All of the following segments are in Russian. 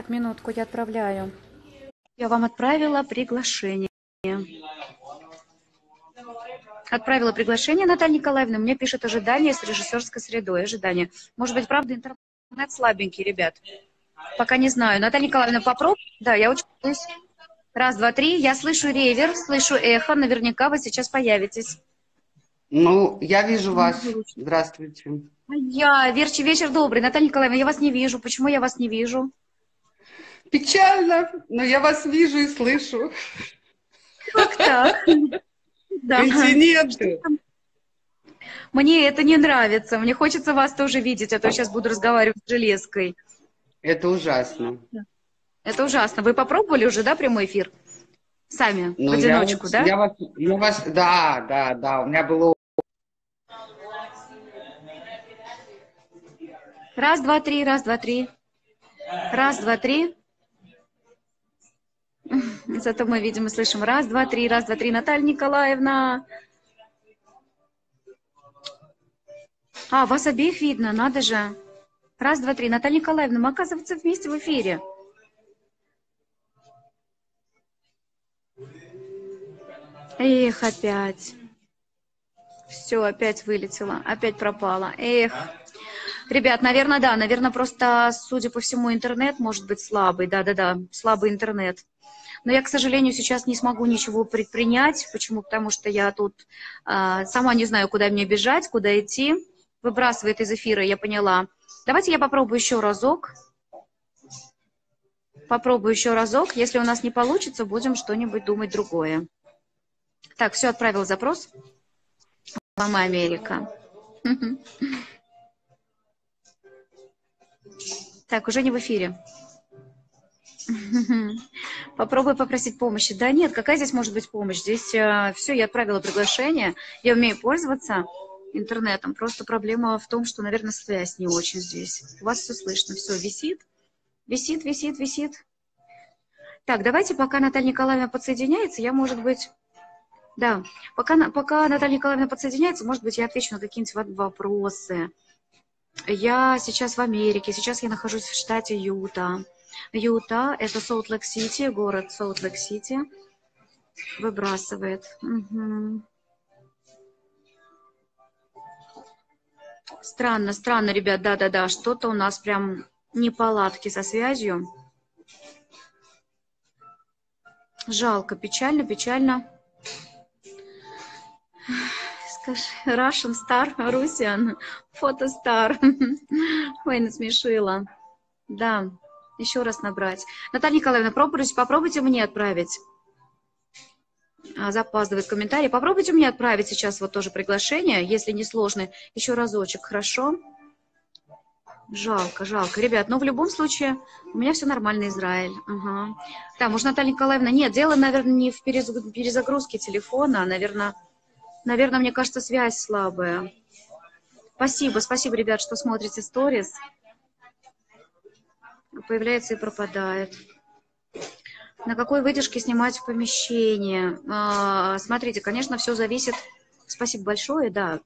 Так, минутку, я отправляю. Я вам отправила приглашение. Отправила приглашение Наталья Николаевна. Мне пишет ожидание с режиссерской средой. Ожидание. Может быть, правда, интернет слабенький, ребят. Пока не знаю. Наталья Николаевна, попробуй. Да, я учусь. Раз, два, три. Я слышу ревер, слышу эхо. Наверняка вы сейчас появитесь. Ну, я вижу вас. Здравствуйте. Я, Верчи, вечер добрый. Наталья Николаевна, я вас не вижу. Почему я вас не вижу? Печально, но я вас вижу и слышу. Как так? Да. Континенты. Мне это не нравится. Мне хочется вас тоже видеть, а то сейчас буду разговаривать с Железкой. Это ужасно. Это ужасно. Вы попробовали уже, да, прямой эфир? Сами, Ну, в одиночку, я, да? Я вас, я вас, да, да, да, у меня было... Раз, два, три, раз, два, три. Раз, два, три. Зато мы видим и слышим. Раз, два, три, раз, два, три. Наталья Николаевна. А, вас обеих видно, надо же. Раз, два, три. Наталья Николаевна, мы, оказывается, вместе в эфире. Эх, опять. Все, опять вылетело, опять пропало. Эх. Ребят, наверное, да, наверное, просто, судя по всему, интернет может быть слабый, да-да-да, слабый интернет. Но я, к сожалению, сейчас не смогу ничего предпринять. Почему? Потому что я тут а, сама не знаю, куда мне бежать, куда идти. Выбрасывает из эфира, я поняла. Давайте я попробую еще разок. Попробую еще разок. Если у нас не получится, будем что-нибудь думать другое. Так, все, отправил запрос. Мама Америка. Так, уже не в эфире. Попробуй попросить помощи. Да нет, какая здесь может быть помощь? Здесь э, все, я отправила приглашение, я умею пользоваться интернетом. Просто проблема в том, что, наверное, связь не очень здесь. У вас все слышно, все висит, висит, висит, висит. Так, давайте, пока Наталья Николаевна подсоединяется, я, может быть... Да, пока, пока Наталья Николаевна подсоединяется, может быть, я отвечу на какие-нибудь вопросы. Я сейчас в Америке, сейчас я нахожусь в штате Юта. Юта – это Солт-Лейк-Сити, город Солт-Лейк-Сити. Выбрасывает. Угу. Странно, странно, ребят, да-да-да, что-то у нас прям неполадки со связью. Жалко, печально, печально. Скажи, Russian Star, Russian, фотостар. Ой, насмешила. Да, еще раз набрать. Наталья Николаевна, попробуйте, попробуйте мне отправить. А, запаздывает комментарий. Попробуйте мне отправить сейчас вот тоже приглашение, если не сложно. Еще разочек, хорошо? Жалко, жалко. Ребят, но в любом случае у меня все нормально, Израиль. Ага. Да, может, Наталья Николаевна... Нет, дело, наверное, не в перезагрузке телефона, а, наверное, наверное, мне кажется, связь слабая. Спасибо, спасибо, ребят, что смотрите сторис. Появляется и пропадает. На какой выдержке снимать помещение? А, смотрите, конечно, все зависит... Спасибо большое, да.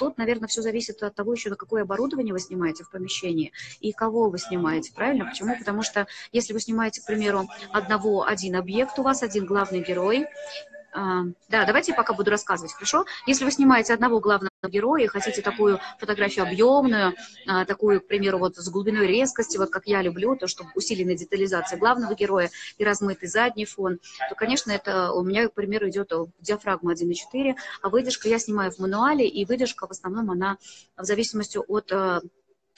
Тут, наверное, все зависит от того еще, на какое оборудование вы снимаете в помещении и кого вы снимаете, правильно? Почему? Потому что если вы снимаете, к примеру, одного, один объект у вас, один главный герой, да, давайте я пока буду рассказывать, хорошо? Если вы снимаете одного главного героя и хотите такую фотографию объемную, а, такую, к примеру, вот с глубиной резкости, вот как я люблю, то, чтобы усиленная детализация главного героя и размытый задний фон, то, конечно, это у меня, к примеру, идет диафрагма 1.4, а выдержка я снимаю в мануале, и выдержка в основном она в зависимости от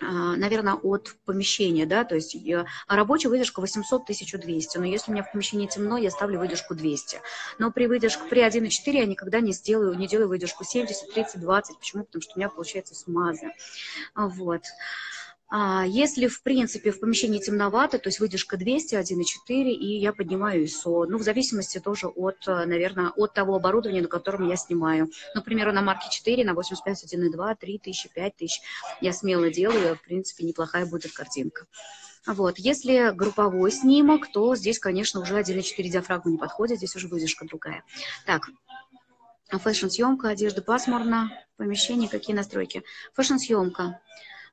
наверное, от помещения, да, то есть а рабочая выдержка 800-1200, но если у меня в помещении темно, я ставлю выдержку 200. Но при выдержке, при 1.4 я никогда не сделаю, не делаю выдержку 70, 30, 20. Почему? Потому что у меня получается смазы. Вот. А если, в принципе, в помещении темновато, то есть выдержка 200, 1,4, и я поднимаю ISO. Ну, в зависимости тоже от, наверное, от того оборудования, на котором я снимаю. Например, на марке 4, на 85, 1,2, 3000, 5000 я смело делаю, в принципе, неплохая будет картинка. Вот. Если групповой снимок, то здесь, конечно, уже 1,4 диафрагма не подходит, здесь уже выдержка другая. Так, фэшн-съемка, одежда пасмурно, помещение, какие настройки? Фэшн-съемка.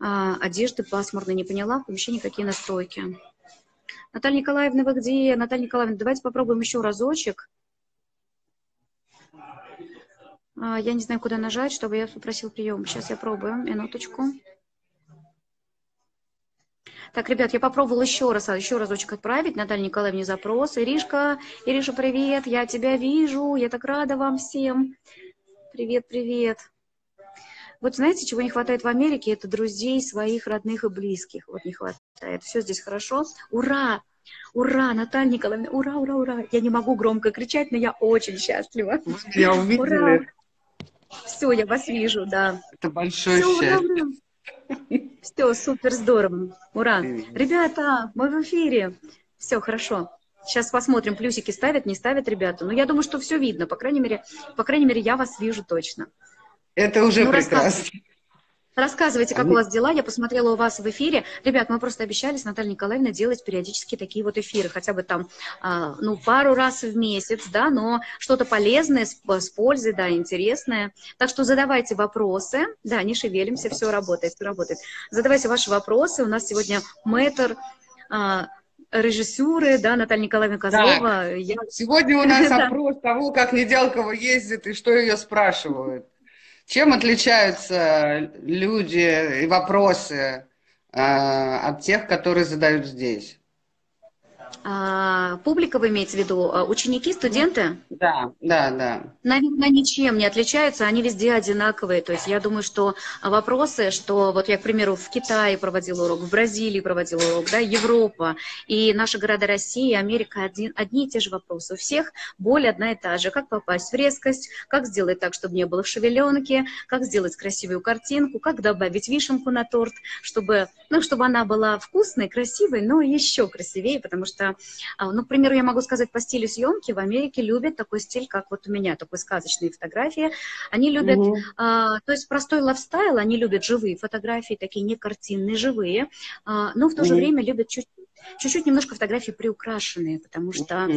А, одежды пасмурно, не поняла, в помещении какие настройки. Наталья Николаевна, вы где? Наталья Николаевна, давайте попробуем еще разочек. А, я не знаю, куда нажать, чтобы я попросил прием. Сейчас я пробую. Минуточку. Так, ребят, я попробовала еще раз, еще разочек отправить Наталье Николаевне запрос. Иришка, Ириша, привет, я тебя вижу, я так рада вам всем. Привет, привет. Вот знаете, чего не хватает в Америке? Это друзей, своих родных и близких. Вот не хватает. Все здесь хорошо. Ура! Ура, Наталья Николаевна, ура, ура, ура. Я не могу громко кричать, но я очень счастлива. Я увидела. Ура. Все, я вас вижу, да. Это большое Все, счастье. Ура. Все, супер здорово. Ура. Ребята, мы в эфире. Все, хорошо. Сейчас посмотрим, плюсики ставят, не ставят ребята. Но я думаю, что все видно. По крайней мере, по крайней мере, я вас вижу точно. Это уже ну, прекрасно. Рассказывайте, как у вас дела. Я посмотрела у вас в эфире. Ребят, мы просто обещали с Натальей Николаевной делать периодически такие вот эфиры, хотя бы там, а, ну, пару раз в месяц, да, но что-то полезное, с, с пользой, да, интересное. Так что задавайте вопросы. Да, не шевелимся, все работает, все работает. Задавайте ваши вопросы. У нас сегодня мэтр а, режиссеры, да, Наталья Николаевна Козлова. Я... Сегодня у нас опрос того, как Неделкова ездит и что ее спрашивают. Чем отличаются люди и вопросы э, от тех, которые задают здесь? А, публика вы имеете в виду? А, ученики, студенты? Да, да, да. Наверное, ничем не отличаются, они везде одинаковые. То есть я думаю, что вопросы, что вот я, к примеру, в Китае проводила урок, в Бразилии проводила урок, да, Европа и наши города России, Америка, один, одни и те же вопросы. У всех боль одна и та же. Как попасть в резкость, как сделать так, чтобы не было шевеленки, как сделать красивую картинку, как добавить вишенку на торт, чтобы, ну, чтобы она была вкусной, красивой, но еще красивее, потому что а, ну, к примеру, я могу сказать, по стилю съемки в Америке любят такой стиль, как вот у меня, такой сказочные фотографии. Они любят, mm-hmm. а, то есть простой лайфстайл, они любят живые фотографии, такие не картинные, живые, а, но в то mm-hmm. же время любят чуть чуть-чуть немножко фотографии приукрашенные, потому что,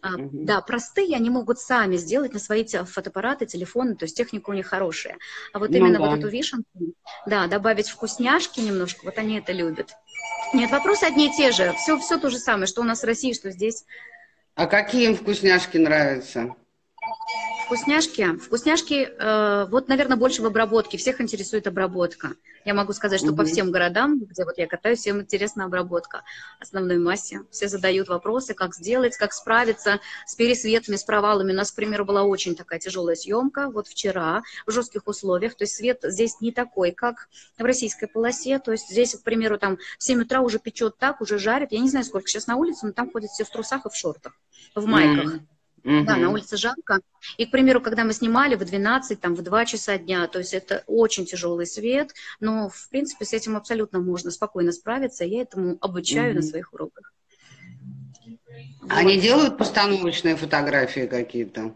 а, да, простые они могут сами сделать на свои фотоаппараты, телефоны, то есть техника у них хорошая. А вот ну, именно да. вот эту вишенку, да, добавить вкусняшки немножко, вот они это любят. Нет, вопросы одни и те же. Все, все то же самое, что у нас в России, что здесь. А какие им вкусняшки нравятся? Вкусняшки. Вкусняшки, э, вот, наверное, больше в обработке. Всех интересует обработка. Я могу сказать, что угу. по всем городам, где вот я катаюсь, всем интересна обработка основной массе. Все задают вопросы, как сделать, как справиться с пересветами, с провалами. У нас, к примеру, была очень такая тяжелая съемка вот вчера в жестких условиях. То есть свет здесь не такой, как в российской полосе. То есть здесь, к примеру, там в 7 утра уже печет так, уже жарит. Я не знаю, сколько сейчас на улице, но там ходят все в трусах и в шортах, в майках. Mm. Угу. Да, на улице жарко. И, к примеру, когда мы снимали в 12, там, в 2 часа дня, то есть это очень тяжелый свет, но, в принципе, с этим абсолютно можно спокойно справиться. Я этому обучаю угу. на своих уроках. Они вот. делают постановочные фотографии какие-то?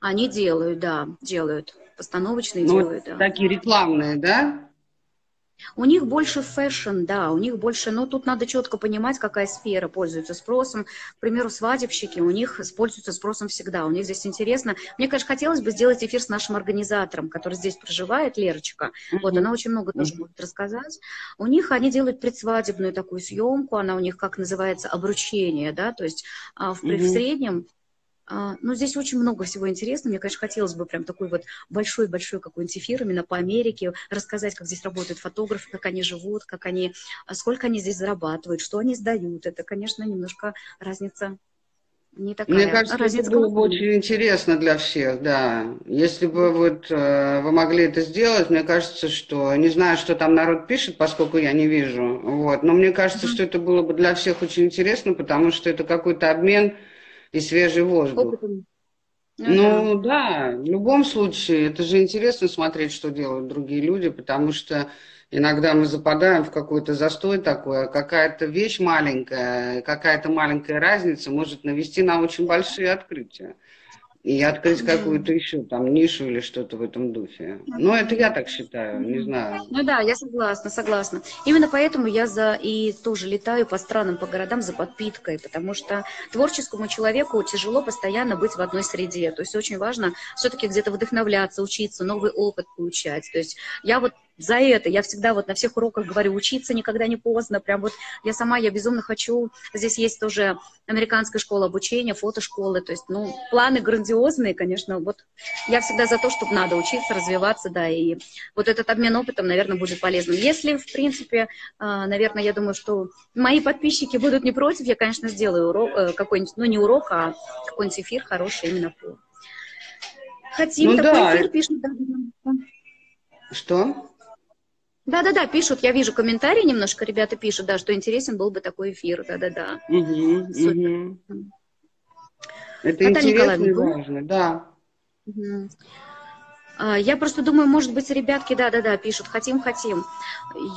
Они делают, да, делают. Постановочные ну, делают, да. Такие рекламные, да? У них больше fashion, да, у них больше, но тут надо четко понимать, какая сфера пользуется спросом. К примеру, свадебщики, у них пользуются спросом всегда, у них здесь интересно. Мне, конечно, хотелось бы сделать эфир с нашим организатором, который здесь проживает, Лерочка. Mm-hmm. Вот, она очень много тоже mm-hmm. может рассказать. У них, они делают предсвадебную такую съемку, она у них, как называется, обручение, да, то есть а, в, mm-hmm. в среднем ну, здесь очень много всего интересного. Мне, конечно, хотелось бы прям такой вот большой-большой какой-нибудь эфир именно по Америке, рассказать, как здесь работают фотографы, как они живут, как они, а сколько они здесь зарабатывают, что они сдают. Это, конечно, немножко разница не такая. Мне кажется, разница это было бы очень интересно для всех, да. Если бы вот э, вы могли это сделать, мне кажется, что не знаю, что там народ пишет, поскольку я не вижу, вот. Но мне кажется, mm-hmm. что это было бы для всех очень интересно, потому что это какой-то обмен и свежий воздух. Опытом. Ну да, в любом случае, это же интересно смотреть, что делают другие люди, потому что иногда мы западаем в какой-то застой такой, а какая-то вещь маленькая, какая-то маленькая разница может навести на очень большие открытия и открыть какую-то еще там нишу или что-то в этом духе. Ну, это я так считаю, не знаю. Ну да, я согласна, согласна. Именно поэтому я за и тоже летаю по странам, по городам за подпиткой, потому что творческому человеку тяжело постоянно быть в одной среде. То есть очень важно все-таки где-то вдохновляться, учиться, новый опыт получать. То есть я вот за это. Я всегда вот на всех уроках говорю, учиться никогда не поздно. Прям вот я сама, я безумно хочу. Здесь есть тоже американская школа обучения, фотошколы. То есть, ну, планы грандиозные, конечно. Вот я всегда за то, чтобы надо учиться, развиваться, да. И вот этот обмен опытом, наверное, будет полезным. Если, в принципе, а, наверное, я думаю, что мои подписчики будут не против, я, конечно, сделаю урок, э, какой-нибудь, ну, не урок, а какой-нибудь эфир хороший именно по... Хотим ну, такой да. эфир, пишет. Что? Да-да-да, пишут, я вижу комментарии немножко, ребята пишут, да, что интересен был бы такой эфир, да-да-да. Угу, угу. Это Наталья интересно и важно, да. Угу. А, я просто думаю, может быть, ребятки, да-да-да, пишут, хотим, хотим.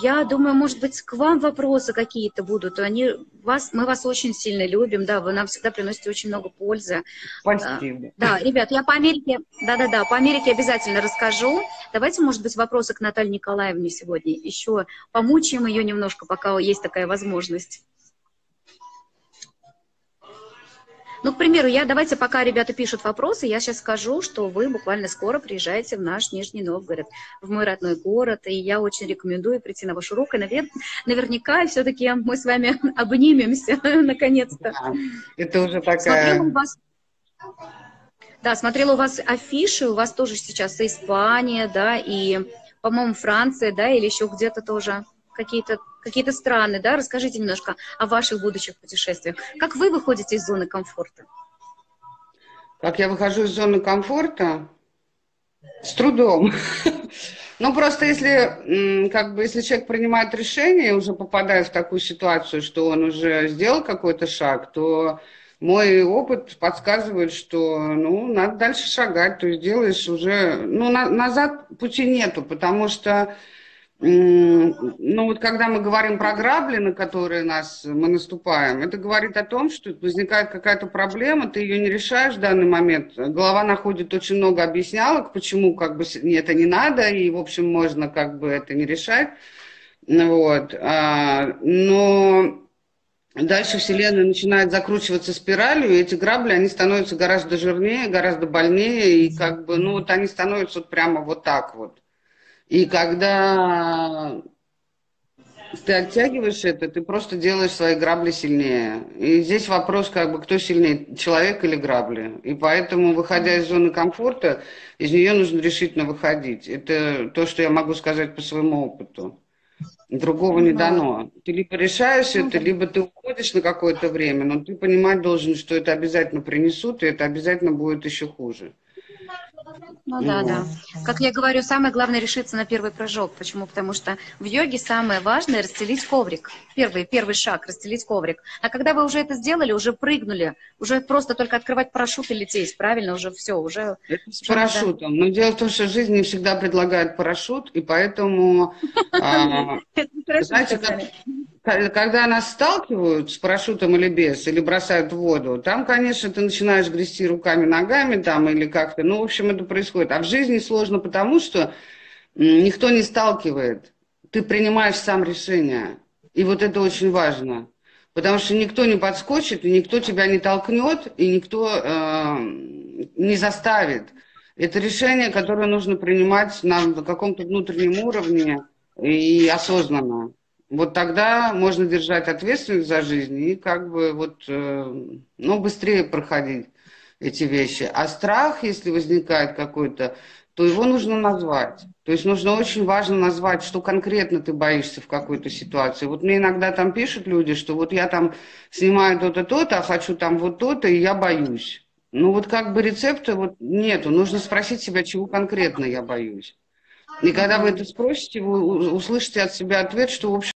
Я думаю, может быть, к вам вопросы какие-то будут. Они, вас, мы вас очень сильно любим, да, вы нам всегда приносите очень много пользы. Спасибо. Да, ребят, я по Америке, да-да-да, по Америке обязательно расскажу. Давайте, может быть, вопросы к Наталье Николаевне сегодня. Еще помучаем ее немножко, пока есть такая возможность. Ну, к примеру, я, давайте, пока ребята пишут вопросы, я сейчас скажу, что вы буквально скоро приезжаете в наш Нижний Новгород, в мой родной город, и я очень рекомендую прийти на ваш урок, и навер... наверняка все-таки мы с вами обнимемся, наконец-то. Да, это уже такая... Смотрела у вас... Да, смотрела у вас афиши, у вас тоже сейчас и Испания, да, и, по-моему, Франция, да, или еще где-то тоже какие-то какие страны, да? Расскажите немножко о ваших будущих путешествиях. Как вы выходите из зоны комфорта? Как я выхожу из зоны комфорта? С трудом. Ну, просто если, как бы, если человек принимает решение, уже попадает в такую ситуацию, что он уже сделал какой-то шаг, то мой опыт подсказывает, что, ну, надо дальше шагать, то есть делаешь уже, ну, на, назад пути нету, потому что ну вот когда мы говорим про грабли, на которые нас, мы наступаем, это говорит о том, что возникает какая-то проблема, ты ее не решаешь в данный момент. Голова находит очень много объяснялок, почему как бы это не надо, и, в общем, можно как бы это не решать. Вот. А, но дальше Вселенная начинает закручиваться спиралью, и эти грабли, они становятся гораздо жирнее, гораздо больнее, и как бы, ну вот они становятся вот прямо вот так вот. И когда ты оттягиваешь это, ты просто делаешь свои грабли сильнее. И здесь вопрос, как бы, кто сильнее, человек или грабли. И поэтому, выходя из зоны комфорта, из нее нужно решительно выходить. Это то, что я могу сказать по своему опыту. Другого не дано. Ты либо решаешь ну это, либо ты уходишь на какое-то время, но ты понимать должен, что это обязательно принесут, и это обязательно будет еще хуже. Ну да, да. Как я говорю, самое главное решиться на первый прыжок. Почему? Потому что в йоге самое важное расстелить коврик. Первый, первый шаг расстелить коврик. А когда вы уже это сделали, уже прыгнули, уже просто только открывать парашют и лететь, правильно? Уже все, уже. Это с парашютом. Но дело в том, что жизнь не всегда предлагает парашют, и поэтому. А, знаете, когда нас сталкивают с парашютом или без, или бросают в воду, там, конечно, ты начинаешь грести руками, ногами там или как-то. Ну, в общем, это происходит. А в жизни сложно потому, что никто не сталкивает. Ты принимаешь сам решение. И вот это очень важно. Потому что никто не подскочит, и никто тебя не толкнет, и никто э, не заставит. Это решение, которое нужно принимать на каком-то внутреннем уровне и осознанно вот тогда можно держать ответственность за жизнь и как бы вот, э, ну, быстрее проходить эти вещи. А страх, если возникает какой-то, то его нужно назвать. То есть нужно очень важно назвать, что конкретно ты боишься в какой-то ситуации. Вот мне иногда там пишут люди, что вот я там снимаю то-то, то-то, а хочу там вот то-то, и я боюсь. Ну вот как бы рецепта вот нету. Нужно спросить себя, чего конкретно я боюсь. И когда вы это спросите, вы услышите от себя ответ, что, в общем,